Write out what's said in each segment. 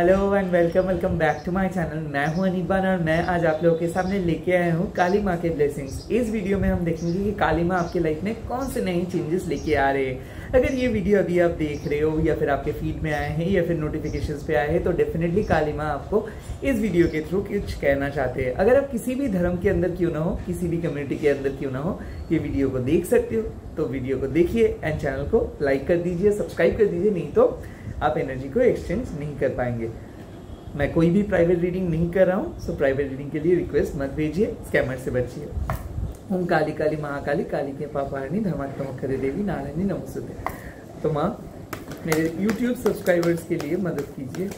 Hello and welcome welcome back to my channel मैं हूँ अनिबान और मैं आज आप लोगों के सामने लेके आया हूँ काली माँ के ब्लेसिंग्स इस वीडियो में हम देखेंगे कि काली माँ आपके लाइफ में कौन से नए चेंजेस लेके आ रहे हैं। अगर ये वीडियो अभी आप देख रहे हो या फिर आपके फ़ीड में आए हैं या फिर नोटिफिकेशन पे आए हैं तो डेफिनेटली काली माँ आपको इस वीडियो के थ्रू कुछ कहना चाहते हैं। अगर आप किसी भी धर्म के अंदर क्यों ना हो, किसी भी कम्युनिटी के अंदर क्यों ना हो, ये वीडियो को देख सकते हो तो वीडियो को देखिए एंड चैनल को लाइक कर दीजिए सब्सक्राइब कर दीजिए, नहीं तो आप एनर्जी को एक्सचेंज नहीं कर पाएँगे। मैं कोई भी प्राइवेट रीडिंग नहीं कर रहा हूँ सो प्राइवेट रीडिंग के लिए रिक्वेस्ट मत भेजिए स्कैमर से बचिए। ओम काली काली महाकाली, काली के पापारणी धर्मात्मा करे देवी, नारायणी नमस्ते तो माँ, मेरे YouTube सब्सक्राइबर्स के लिए मदद कीजिए।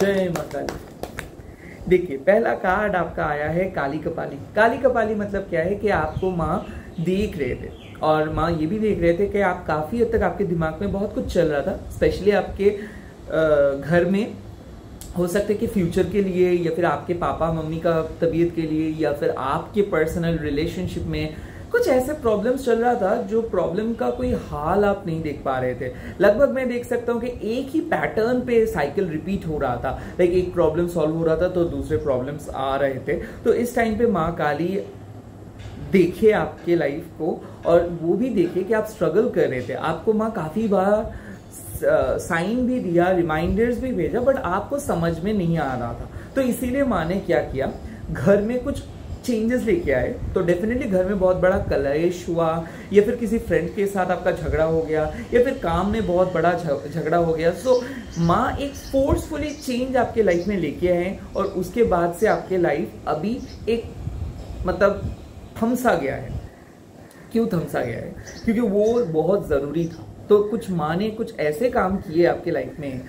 जय माँ काली। देखिए, पहला कार्ड आपका आया है काली कपाली। काली कपाली मतलब क्या है कि आपको माँ देख रहे थे। और माँ ये भी देख रहे थे कि आप काफ़ी हद तक आपके दिमाग में बहुत कुछ चल रहा था स्पेशली आपके घर में। हो सकता है कि फ्यूचर के लिए या फिर आपके पापा, मम्मी का तबीयत के लिए या फिर आपके पर्सनल रिलेशनशिप में कुछ ऐसे प्रॉब्लम्स चल रहा था जो प्रॉब्लम का कोई हाल आप नहीं देख पा रहे थे। लगभग मैं देख सकता हूँ कि एक ही पैटर्न पे साइकिल रिपीट हो रहा था। लाइक एक प्रॉब्लम सॉल्व हो रहा था तो दूसरे प्रॉब्लम्स आ रहे थे। तो इस टाइम पे माँ काली देखे आपके लाइफ को और वो भी देखे कि आप स्ट्रगल कर रहे थे। आपको माँ काफ़ी बार साइन भी दिया रिमाइंडर्स भी भेजा बट आपको समझ में नहीं आ रहा था। तो इसीलिए माँ ने क्या किया घर में कुछ चेंजेस लेके आए। तो डेफिनेटली घर में बहुत बड़ा कलेश हुआ या फिर किसी फ्रेंड के साथ आपका झगड़ा हो गया या फिर काम में बहुत बड़ा झगड़ा हो गया। सो so, माँ एक फोर्सफुली चेंज आपके लाइफ में लेके आए और उसके बाद से आपके लाइफ अभी एक मतलब थमसा गया है। क्यों थमसा गया है? क्योंकि वो बहुत ज़रूरी था। तो कुछ माँ ने कुछ ऐसे काम किए आपके लाइफ में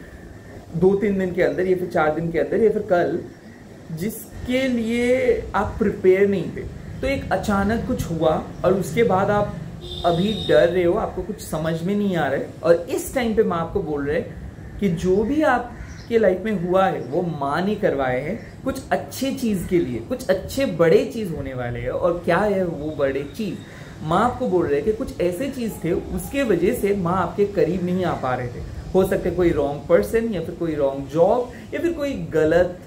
दो तीन दिन के अंदर या फिर चार दिन के अंदर या फिर कल, जिसके लिए आप प्रिपेयर नहीं थे। तो एक अचानक कुछ हुआ और उसके बाद आप अभी डर रहे हो, आपको कुछ समझ में नहीं आ रहा है और इस टाइम पे माँ आपको बोल रहे कि जो भी आपके लाइफ में हुआ है, वो माँ ने करवाए हैं। कुछ अच्छे चीज़ के लिए, कुछ अच्छे बड़े चीज़ होने वाले हैं और क्या है वो बड़े चीज़? माँ आपको बोल रहे कि कुछ ऐसे चीज़ थे, उसके वजह से माँ आपके करीब नहीं आ पा रहे थे। हो सकते कोई रॉन्ग पर्सन या फिर कोई रॉन्ग जॉब या फिर कोई गलत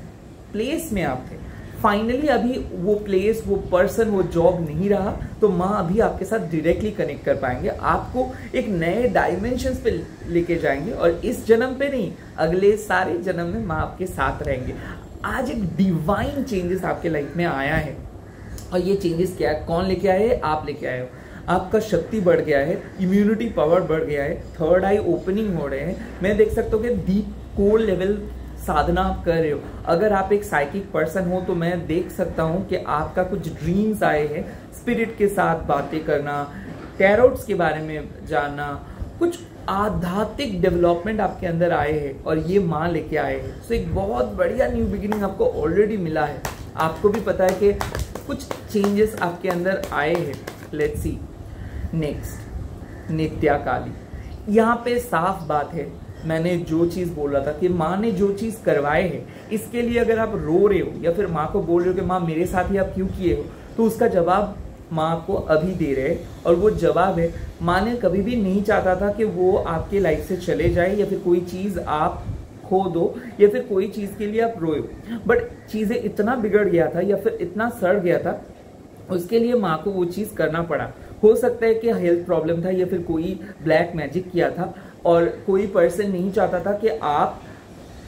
प्लेस में आप थे। फाइनली अभी वो प्लेस वो पर्सन वो जॉब नहीं रहा तो माँ अभी आपके साथ डायरेक्टली कनेक्ट कर पाएँगे। आपको एक नए डायमेंशन पे लेके जाएँगे और इस जन्म पे नहीं, अगले सारे जन्म में माँ आपके साथ रहेंगे। आज एक डिवाइन चेंजेस आपके लाइफ में आया है। और ये चेंजेस क्या है? कौन लेके आए? आप लेके आए हो। आपका शक्ति बढ़ गया है इम्यूनिटी पावर बढ़ गया है थर्ड आई ओपनिंग हो रहे हैं। मैं देख सकता हूँ कि डीप कोर लेवल साधना आप कर रहे हो। अगर आप एक साइकिक पर्सन हो तो मैं देख सकता हूँ कि आपका कुछ ड्रीम्स आए हैं। स्पिरिट के साथ बातें करना टैरोट्स के बारे में जानना, कुछ आध्यात्मिक डेवलपमेंट आपके अंदर आए हैं और ये माँ लेके आए हैं। सो एक बहुत बढ़िया न्यू बिगिनिंग आपको ऑलरेडी मिला है। आपको भी पता है कि कुछ चेंजेस आपके अंदर आए हैं। लेट्स सी नेक्स्ट नित्या काली यहाँ पे साफ़ बात है। मैंने जो चीज़ बोल रहा था कि माँ ने जो चीज़ करवाए है, इसके लिए अगर आप रो रहे हो या फिर माँ को बोल रहे हो कि माँ, मेरे साथ ही आप क्यों किए हो तो उसका जवाब माँ आपको अभी दे रहे और वो जवाब है, माँ ने कभी भी नहीं चाहता था कि वो आपके लाइफ से चले जाए या फिर कोई चीज़ आप खो दो या फिर कोई चीज़ के लिए आप रोए बट चीज़ें इतना बिगड़ गया था या फिर इतना सड़ गया था उसके लिए माँ को वो चीज़ करना पड़ा। हो सकता है कि हेल्थ प्रॉब्लम था या फिर कोई ब्लैक मैजिक किया था और कोई पर्सन नहीं चाहता था कि आप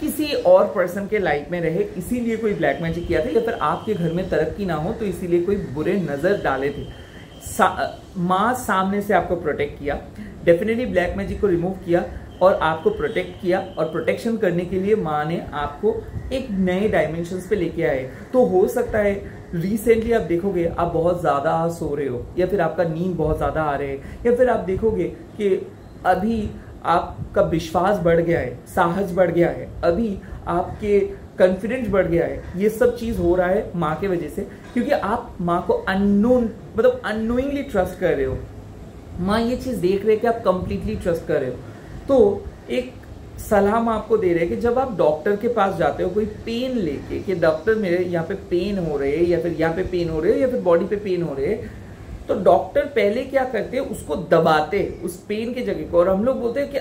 किसी और पर्सन के लाइफ में रहे इसीलिए कोई ब्लैक मैजिक किया था या फिर आपके घर में तरक्की ना हो तो इसीलिए कोई बुरे नज़र डाले थे। सा, माँ सामने से आपको प्रोटेक्ट किया। डेफिनेटली ब्लैक मैजिक को रिमूव किया। और आपको प्रोटेक्ट किया और प्रोटेक्शन करने के लिए माँ ने आपको एक नए डायमेंशन पे लेके आए। तो हो सकता है रिसेंटली आप देखोगे आप बहुत ज़्यादा सो रहे हो, या फिर आपका नींद बहुत ज़्यादा आ रहे हैं, या फिर आप देखोगे कि अभी आपका विश्वास बढ़ गया है, साहस बढ़ गया है, अभी आपके कॉन्फिडेंस बढ़ गया है, ये सब चीज़ हो रहा है माँ के वजह से, क्योंकि आप माँ को अननोन मतलब अनोइंगली ट्रस्ट कर रहे हो। माँ ये चीज़ देख रहे हैं कि आप कंप्लीटली ट्रस्ट कर रहे हो। तो एक सलाह हम आपको दे रहे हैं कि जब आप डॉक्टर के पास जाते हो, कोई पेन लेके कि डॉक्टर मेरे यहाँ पे पेन हो रहे हैं या फिर यहाँ पे पेन हो रहे हैं या फिर बॉडी पे पेन हो रहे हैं तो डॉक्टर पहले क्या करते हैं, उसको दबाते उस पेन की जगह को। और हम लोग बोलते हैं कि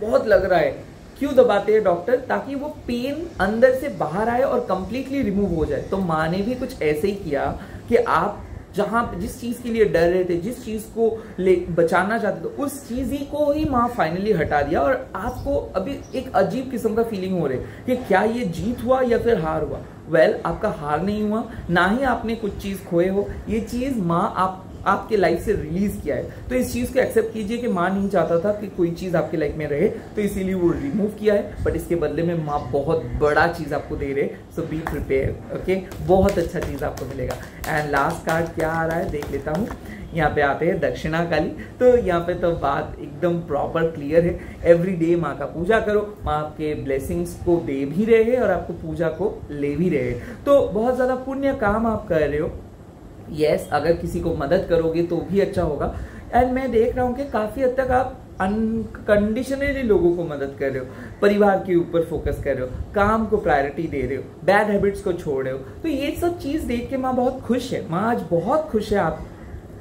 बहुत लग रहा है, क्यों दबाते हैं डॉक्टर ताकि वो पेन अंदर से बाहर आए और कम्प्लीटली रिमूव हो जाए। तो माँ ने भी कुछ ऐसे ही किया कि आप जहाँ जिस चीज़ के लिए डर रहे थे जिस चीज़ को ले बचाना चाहते थे उस चीज़ ही को ही माँ फाइनली हटा दिया। और आपको अभी एक अजीब किस्म का फीलिंग हो रही कि क्या ये जीत हुआ या फिर हार हुआ? वेल well, आपका हार नहीं हुआ ना ही आपने कुछ चीज़ खोए हो। ये चीज़ माँ आप आपके लाइफ से रिलीज़ किया है। तो इस चीज़ को एक्सेप्ट कीजिए कि माँ नहीं चाहता था कि कोई चीज़ आपके लाइफ में रहे तो इसीलिए वो रिमूव किया है। बट इसके बदले में माँ बहुत बड़ा चीज़ आपको दे रहे सो बी प्रिपेयर ओके बहुत अच्छा चीज़ आपको मिलेगा। एंड लास्ट कार्ड क्या आ रहा है? देख लेता हूँ। यहाँ पे आते हैं दक्षिणा काली। तो यहाँ पे तो बात एकदम प्रॉपर क्लियर है। एवरी डे माँ का पूजा करो। माँ आपके ब्लेसिंग्स को दे भी रहे हैं और आपको पूजा को ले भी रहे हैं। तो बहुत ज़्यादा पुण्य काम आप कर रहे हो। यस अगर किसी को मदद करोगे तो भी अच्छा होगा। एंड मैं देख रहा हूँ कि काफ़ी हद तक आप अनकंडीशनली लोगों को मदद कर रहे हो, परिवार के ऊपर फोकस कर रहे हो, काम को प्रायोरिटी दे रहे हो बैड हैबिट्स को छोड़ रहे हो। तो ये सब चीज़ देख के माँ बहुत खुश है। माँ आज बहुत खुश है आप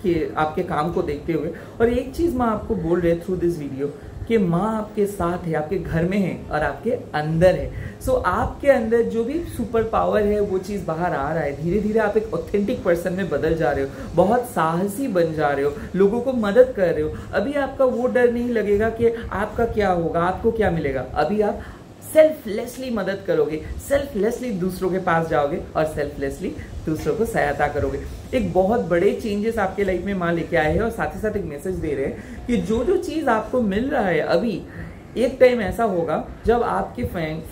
के, आपके काम को देखते हुए। और एक चीज़ माँ आपको बोल रहे थ्रू दिस वीडियो कि माँ आपके साथ है आपके घर में है और आपके अंदर है। सो so, आपके अंदर जो भी सुपर पावर है वो चीज़ बाहर आ रहा है। धीरे धीरे आप एक ऑथेंटिक पर्सन में बदल जा रहे हो बहुत साहसी बन जा रहे हो लोगों को मदद कर रहे हो। अभी आपका वो डर नहीं लगेगा कि आपका क्या होगा आपको क्या मिलेगा। अभी आप सेल्फलेसली मदद करोगे सेल्फलेसली दूसरों के पास जाओगे और सेल्फलेसली दूसरों को सहायता करोगे। एक बहुत बड़े चेंजेस आपके लाइफ में माँ लेके आए हैं और साथ ही साथ एक मैसेज दे रहे हैं कि जो जो चीज़ आपको मिल रहा है अभी, एक टाइम ऐसा होगा जब आपके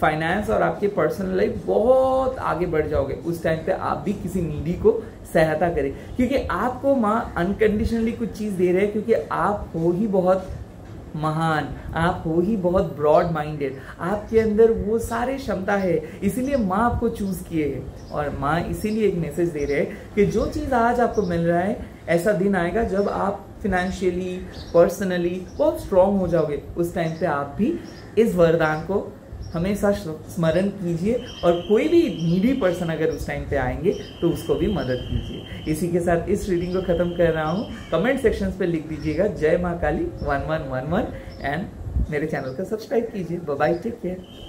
फाइनेंस और आपके पर्सनल लाइफ बहुत आगे बढ़ जाओगे। उस टाइम पे आप भी किसी नीडी को सहायता करें। क्योंकि आपको माँ अनकंडीशनली कुछ चीज़ दे रहे हैं क्योंकि आप हो ही बहुत महान। आप हो ही बहुत ब्रॉड माइंडेड आपके अंदर वो सारे क्षमता है, इसीलिए माँ आपको चूज़ किए है। और माँ इसीलिए एक मैसेज दे रहे हैं कि जो चीज़ आज आपको मिल रहा है, ऐसा दिन आएगा जब आप फिनेंशियली पर्सनली बहुत स्ट्रांग हो जाओगे। उस टाइम पे आप भी इस वरदान को हमेशा स्मरण कीजिए और कोई भी नीडी पर्सन अगर उस टाइम पे आएँगे तो उसको भी मदद कीजिए। इसी के साथ इस रीडिंग को खत्म कर रहा हूँ। कमेंट सेक्शन पे लिख दीजिएगा, जय माँ Kali one one one one and मेरे चैनल को सब्सक्राइब कीजिए। Bye take care